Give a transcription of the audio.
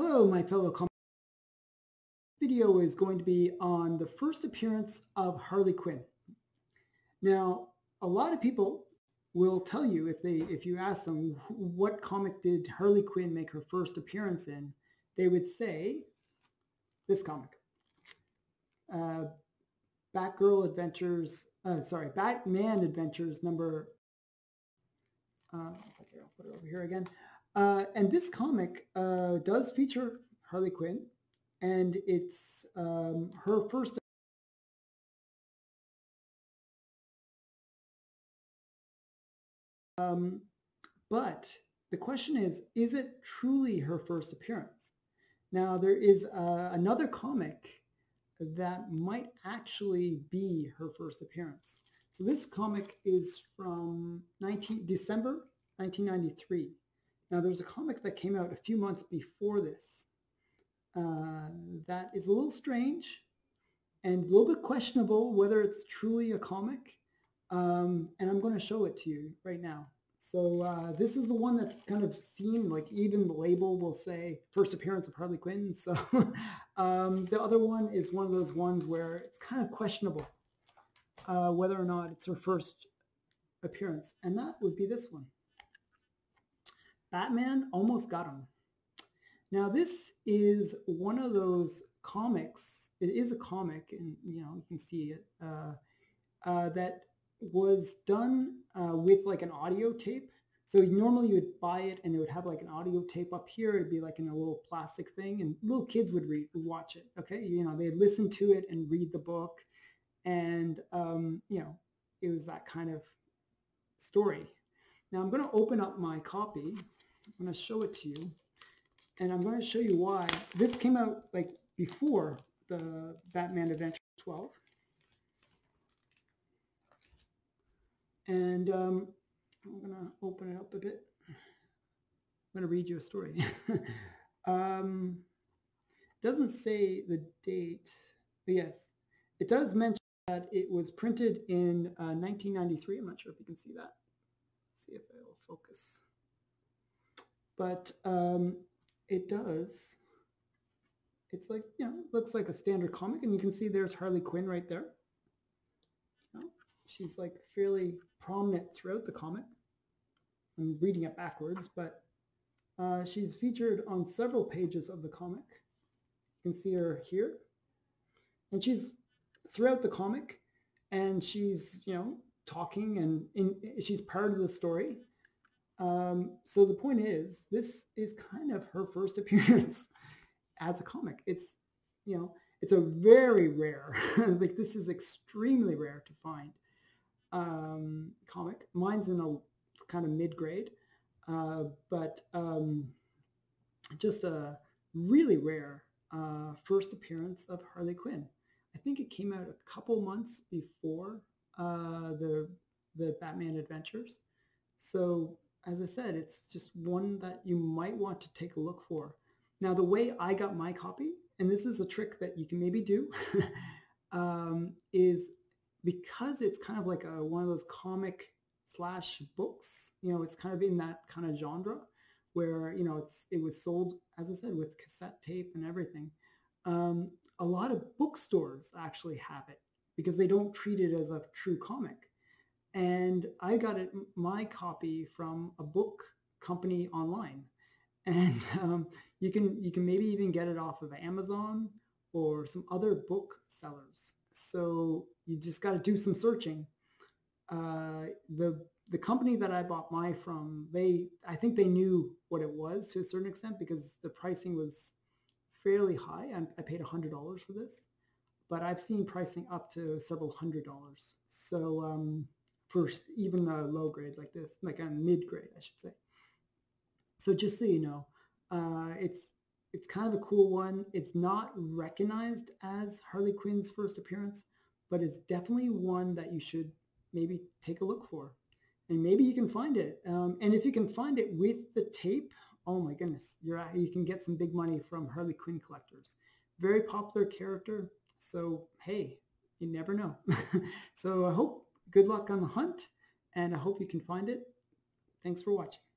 Hello, my fellow comic video is going to be on the first appearance of Harley Quinn. Now, a lot of people will tell you if they if you ask them what comic did Harley Quinn make her first appearance in, they would say this comic. Uh, Batgirl Adventures, uh, sorry, Batman Adventures number, uh, I'll put it over here again. Uh, and this comic uh, does feature Harley Quinn, and it's um, her first. Um, but the question is, is it truly her first appearance? Now, there is uh, another comic that might actually be her first appearance. So this comic is from 19, December 1993. Now there's a comic that came out a few months before this uh, that is a little strange and a little bit questionable whether it's truly a comic. Um, and I'm going to show it to you right now. So uh, this is the one that's kind of seen, like even the label will say first appearance of Harley Quinn. So um, the other one is one of those ones where it's kind of questionable uh, whether or not it's her first appearance. And that would be this one. Batman almost got him. Now this is one of those comics. It is a comic, and you know you can see it uh, uh, that was done uh, with like an audio tape. So normally you would buy it and it would have like an audio tape up here. It'd be like in a little plastic thing, and little kids would read, watch it. Okay, you know they'd listen to it and read the book, and um, you know it was that kind of story. Now I'm going to open up my copy I'm going to show it to you. And I'm going to show you why. This came out like before the Batman Adventure 12. And um, I'm going to open it up a bit. I'm going to read you a story. um, doesn't say the date, but yes, it does mention that it was printed in uh, 1993. I'm not sure if you can see that. Let's see if it will focus but um, it does. It's like, you know, it looks like a standard comic, and you can see there's Harley Quinn right there. You know, she's like fairly prominent throughout the comic. I'm reading it backwards, but uh, she's featured on several pages of the comic. You can see her here. And she's throughout the comic, and she's, you know, talking, and in, she's part of the story. Um, so the point is, this is kind of her first appearance as a comic. It's, you know, it's a very rare, like this is extremely rare to find um, comic. Mine's in a kind of mid-grade, uh, but um, just a really rare uh, first appearance of Harley Quinn. I think it came out a couple months before uh, the the Batman Adventures. So as I said, it's just one that you might want to take a look for. Now, the way I got my copy, and this is a trick that you can maybe do, um, is because it's kind of like a, one of those comic slash books, you know, it's kind of in that kind of genre where, you know, it's it was sold, as I said, with cassette tape and everything. Um, a lot of bookstores actually have it because they don't treat it as a true comic. And I got it, my copy from a book company online. And um, you can you can maybe even get it off of Amazon or some other book sellers. So you just got to do some searching. Uh, the the company that I bought my from, they I think they knew what it was to a certain extent because the pricing was fairly high. I, I paid hundred dollars for this, but I've seen pricing up to several hundred dollars. So um, for even a low grade like this, like a mid grade, I should say. So just so you know, uh, it's it's kind of a cool one. It's not recognized as Harley Quinn's first appearance, but it's definitely one that you should maybe take a look for. And maybe you can find it. Um, and if you can find it with the tape, oh my goodness, you're you can get some big money from Harley Quinn collectors. Very popular character. So hey, you never know. so I hope good luck on the hunt, and I hope you can find it. Thanks for watching.